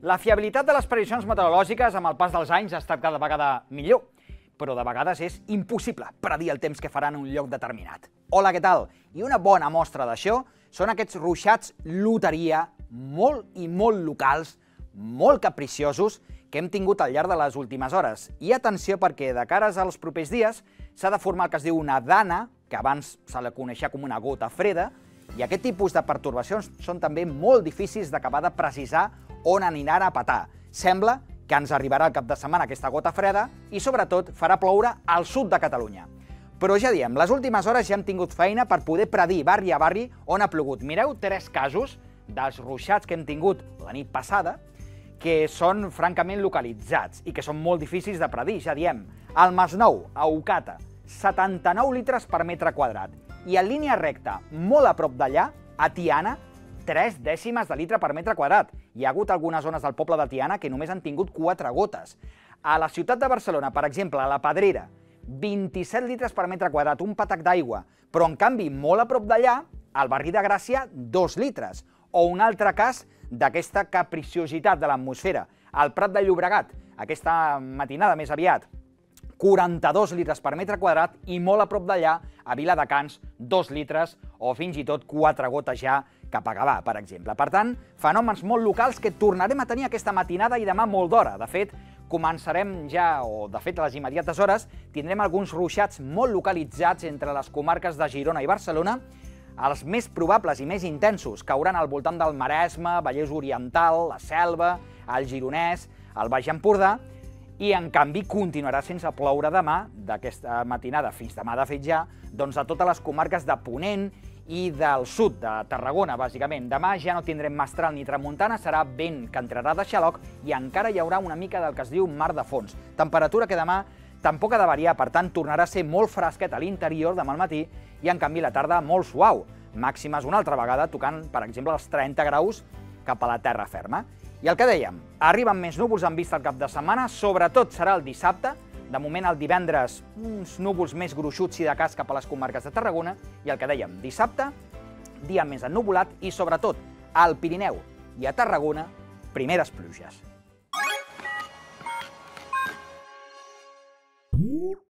La fiabilitat de les previsions meteorològiques amb el pas dels anys ha estat cada vegada millor, però de vegades és impossible predir el temps que farà en un lloc determinat. Hola, què tal? I una bona mostra d'això són aquests ruixats loteria molt i molt locals, molt capriciosos, que hem tingut al llarg de les últimes hores. I atenció perquè de cares als propers dies s'ha de formar el que es diu una dana, que abans se la coneixia com una gota freda, i aquest tipus de pertorbacions són també molt difícils d'acabar de precisar on aniran a patar. Sembla que ens arribarà el cap de setmana aquesta gota freda i, sobretot, farà ploure al sud de Catalunya. Però ja diem, les últimes hores ja hem tingut feina per poder predir barri a barri on ha plogut. Mireu tres casos dels ruixats que hem tingut la nit passada, que són francament localitzats i que són molt difícils de predir, ja diem. Al Masnou, a Ocata, 79 litres per metre quadrat. I en línia recta, molt a prop d'allà, a Tiana, 3 dècimes de litre per metre quadrat. Hi ha hagut algunes zones del poble de Tiana que només han tingut 4 gotes. A la ciutat de Barcelona, per exemple, a la Pedrera, 27 litres per metre quadrat, un patac d'aigua, però en canvi molt a prop d'allà, al barri de Gràcia, 2 litres. O un altre cas d'aquesta capriciositat de l'atmosfera. Al Prat de Llobregat, aquesta matinada més aviat, 42 litres per metre quadrat i molt a prop d'allà, a Viladecans, 2 litres o fins i tot 4 gotes ja cap a Gavà, per exemple. Per tant, fenòmens molt locals que tornarem a tenir aquesta matinada i demà molt d'hora. De fet, començarem ja, o de fet a les immediates hores, tindrem alguns ruixats molt localitzats entre les comarques de Girona i Barcelona, els més probables i més intensos cauran al voltant del Maresme, Vallès Oriental, la Selva, el Gironès, el Baix Empordà, i en canvi continuarà sense ploure demà, d'aquesta matinada fins demà de fet ja, doncs a totes les comarques de Ponent i del sud de Tarragona, bàsicament. Demà ja no tindrem mestral ni tramuntana, serà vent que entrarà de xaloc i encara hi haurà una mica del que es diu mar de fons. Temperatura que demà tampoc ha de variar, per tant tornarà a ser molt fresquet a l'interior demà al matí i en canvi la tarda molt suau. Màximes una altra vegada tocant, per exemple, els 30 graus cap a la terra ferma. I el que dèiem, arriben més núvols en vista al cap de setmana, sobretot serà el dissabte, de moment el divendres uns núvols més gruixuts i de cas cap a les comarques de Tarragona, i el que dèiem, dissabte, dia més ennuvolat i sobretot al Pirineu i a Tarragona, primeres pluges.